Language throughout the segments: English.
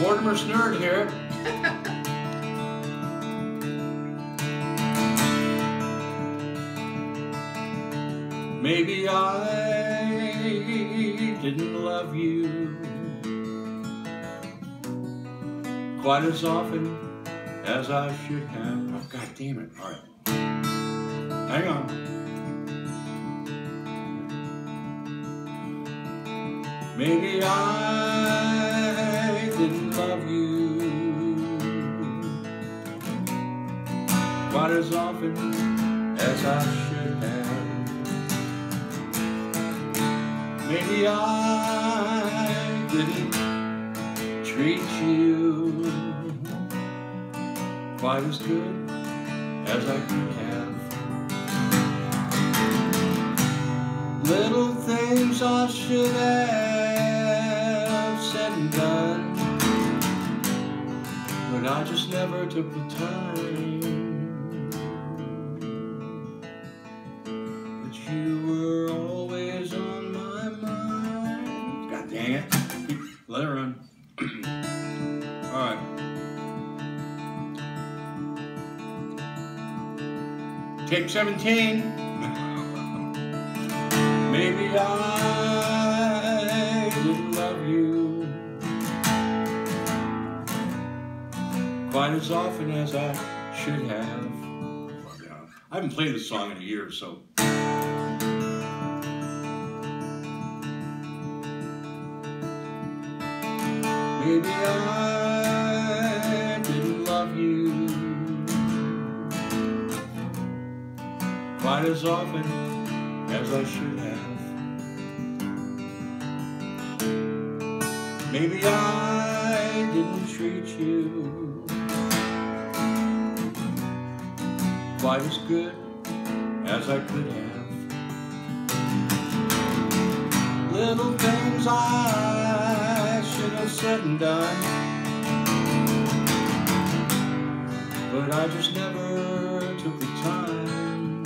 Mortimer Snerd here. Maybe I didn't love you quite as often as I should have. Oh, God damn it. All right. Hang on. Maybe I love you quite as often as I should have. Maybe I didn't treat you quite as good as I could have. Little things I should have said and done, but I just never took the time. But you were always on my mind. God dang it. Let it run. All right. Take 17. Maybe I quite as often as I should have. I haven't played this song in a year, so. Maybe I didn't love you quite as often as I should have. Maybe I didn't treat you quite as good as I could have. Little things I should have said and done, but I just never took the time.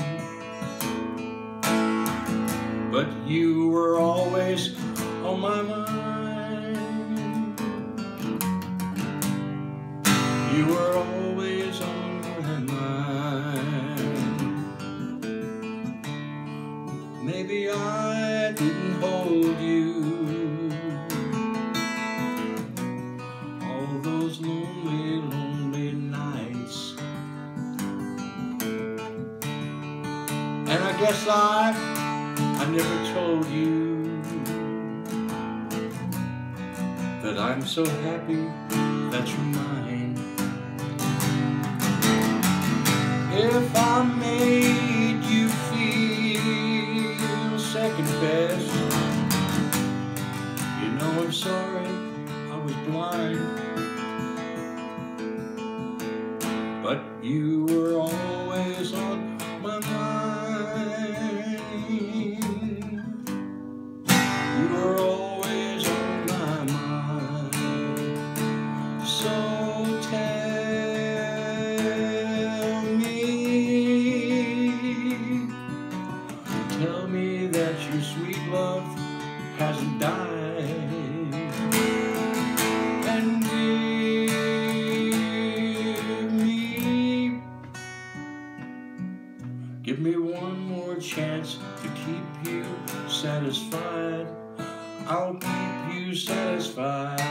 But you were always on my mind. You were always guess I, I never told you that I'm so happy that you're mine. If I made you feel second best, you know I'm sorry I was blind. But you were always on sweet love hasn't died. And give me, give me one more chance to keep you satisfied. I'll keep you satisfied.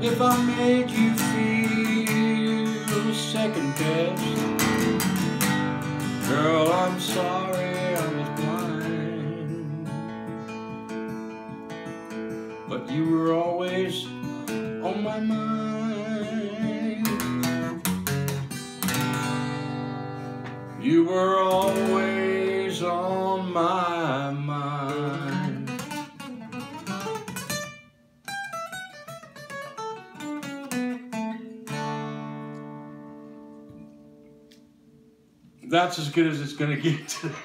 If I made you feel second best, girl, I'm sorry I was blind. But you were always on my mind. You were always on my That's as good as it's gonna get.